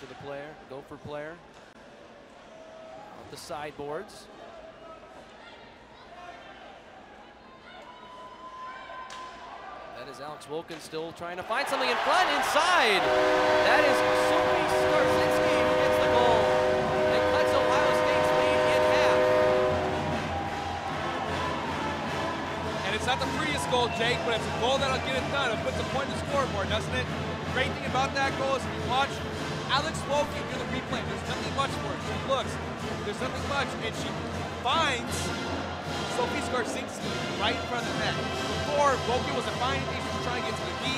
to the player, Gopher player. Off the sideboards. That is Alex Woken still trying to find something in front, inside. That is Sophie Skarzynski who gets the goal. And cuts Ohio State's lead in half. And it's not the prettiest goal, Jake, but it's a goal that'll get it done. It puts a point in the scoreboard, doesn't it? The great thing about that goal is if you watch Alex Woken do the replay, there's nothing much for it. She looks, there's nothing much, and she finds Sophie Skarzynski right in front of the net. Before, Woken wasn't finding anything, she was trying to get to the D,